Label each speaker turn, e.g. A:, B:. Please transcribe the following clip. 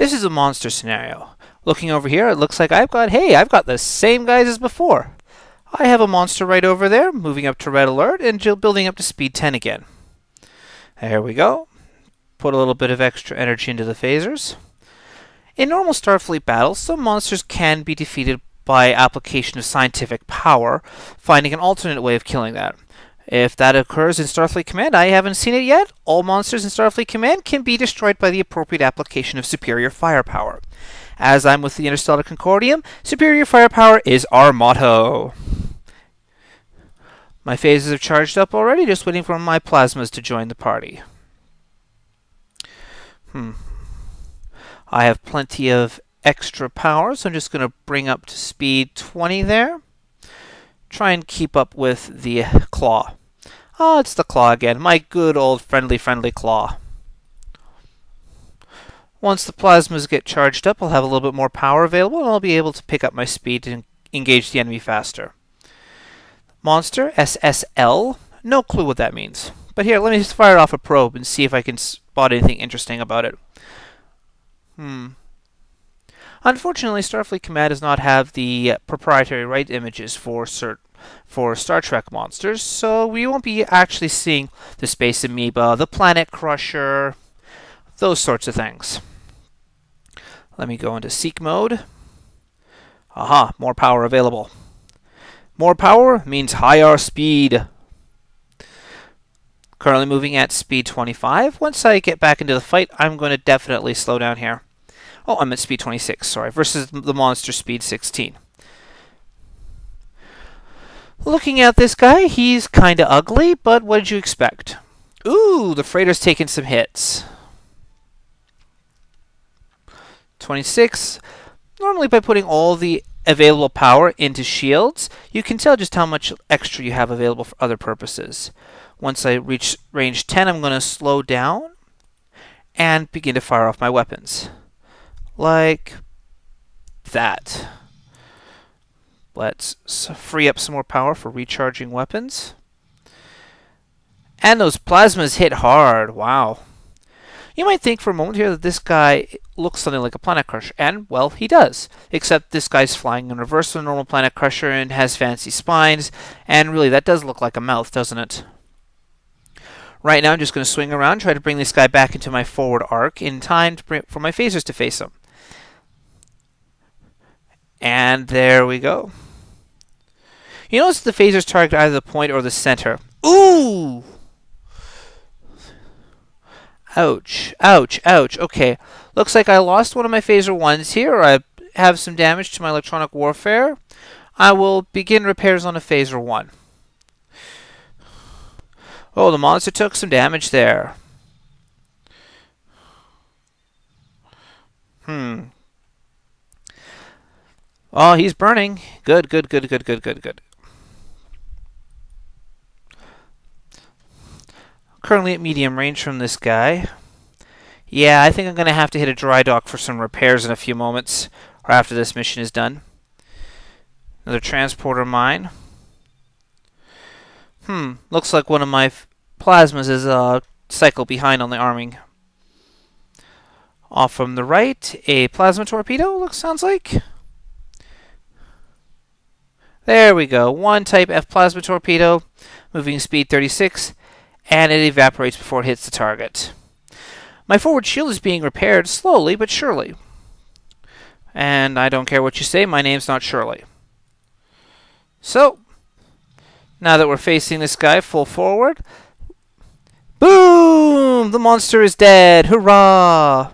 A: This is a monster scenario. Looking over here, it looks like I've got, hey, I've got the same guys as before. I have a monster right over there, moving up to red alert, and building up to speed 10 again. There we go. Put a little bit of extra energy into the phasers. In normal Starfleet battles, some monsters can be defeated by application of scientific power, finding an alternate way of killing that. If that occurs in Starfleet Command, I haven't seen it yet. All monsters in Starfleet Command can be destroyed by the appropriate application of superior firepower. As I'm with the Interstellar Concordium, superior firepower is our motto. My phasers are charged up already, just waiting for my plasmas to join the party. Hmm. I have plenty of extra power, so I'm just going to bring up to speed 20 there. Try and keep up with the claw. Oh, it's the claw again. My good old friendly, friendly claw. Once the plasmas get charged up, I'll have a little bit more power available, and I'll be able to pick up my speed and engage the enemy faster. Monster, SSL. No clue what that means. But here, let me just fire off a probe and see if I can spot anything interesting about it. Hmm. Unfortunately, Starfleet Command does not have the proprietary right images for cert for Star Trek monsters, so we won't be actually seeing the Space Amoeba, the Planet Crusher, those sorts of things. Let me go into Seek mode. Aha, more power available. More power means higher speed. Currently moving at speed 25. Once I get back into the fight, I'm going to definitely slow down here. Oh, I'm at speed 26, sorry, versus the monster speed 16. Looking at this guy, he's kind of ugly, but what did you expect? Ooh, the freighter's taking some hits. 26. Normally by putting all the available power into shields, you can tell just how much extra you have available for other purposes. Once I reach range 10, I'm going to slow down and begin to fire off my weapons like that. Let's free up some more power for recharging weapons. And those plasmas hit hard. Wow. You might think for a moment here that this guy looks something like a Planet Crusher, and, well, he does. Except this guy's flying in reverse of a normal Planet Crusher and has fancy spines, and really, that does look like a mouth, doesn't it? Right now, I'm just going to swing around, try to bring this guy back into my forward arc in time bring, for my phasers to face him. And there we go. You notice the phasers target either the point or the center. Ooh! Ouch. Ouch. Ouch. Okay. Looks like I lost one of my phaser ones here. I have some damage to my electronic warfare. I will begin repairs on a phaser one. Oh, the monster took some damage there. Hmm. Oh, he's burning. Good, good, good, good, good, good, good. Currently at medium range from this guy. Yeah, I think I'm going to have to hit a dry dock for some repairs in a few moments, or after this mission is done. Another transporter mine. Hmm, looks like one of my plasmas is a cycle behind on the arming. Off from the right, a plasma torpedo, looks sounds like. There we go. One type F plasma torpedo, moving speed 36, and it evaporates before it hits the target. My forward shield is being repaired slowly but surely. And I don't care what you say, my name's not Shirley. So, now that we're facing this guy full forward, boom! The monster is dead! Hurrah!